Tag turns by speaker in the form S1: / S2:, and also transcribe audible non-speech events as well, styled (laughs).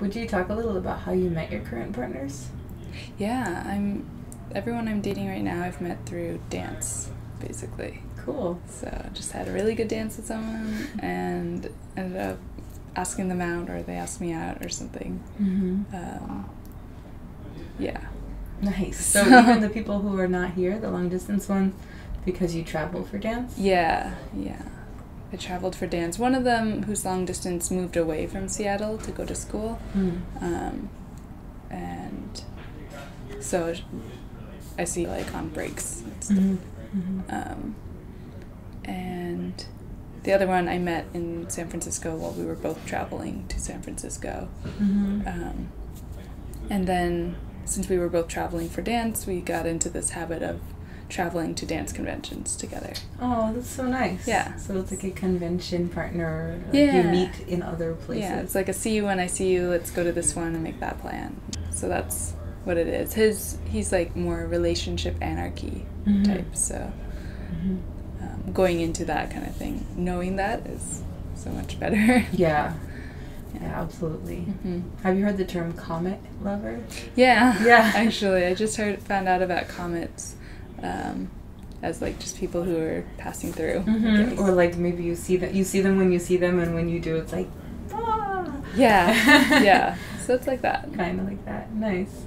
S1: Would you talk a little about how you met your current partners?
S2: Yeah, I'm. Everyone I'm dating right now, I've met through dance, basically.
S1: Cool.
S2: So just had a really good dance with someone and ended up asking them out, or they asked me out, or something.
S1: Mm-hmm.
S2: Um, yeah.
S1: Nice. So (laughs) even the people who are not here, the long distance ones, because you travel for dance.
S2: Yeah, yeah. I traveled for dance. One of them, who's long distance, moved away from Seattle to go to school.
S1: Mm.
S2: Um, and so I see like on breaks and stuff.
S1: Mhm. Mhm.
S2: Um, and the other one I met in San Francisco while we were both traveling to San Francisco.
S1: Mhm.
S2: Um, and then since we were both traveling for dance, we got into this habit of traveling to dance conventions together.
S1: Oh, that's so nice.
S2: Yeah.
S1: So it's like a convention partner. Like
S2: Yeah.
S1: You meet in other places.
S2: Yeah, it's like a see you when I see you. Let's go to this one and make that plan. So that's what it is. His he's like more relationship anarchy
S1: Mhm.
S2: type. So
S1: Mhm.
S2: um, going into that kind of thing, knowing that is so much better. (laughs)
S1: Yeah. Yeah, absolutely.
S2: hmm
S1: Have you heard the term comet lover?
S2: Yeah.
S1: Yeah. (laughs)
S2: Actually, I just heard found out about comets um, as like just people who are passing through. I
S1: Mhm. Or like maybe you see that you see them when you see them, and when you do, it's like ah.
S2: yeah, (laughs) yeah. So it's like that.
S1: kind of like that. Nice.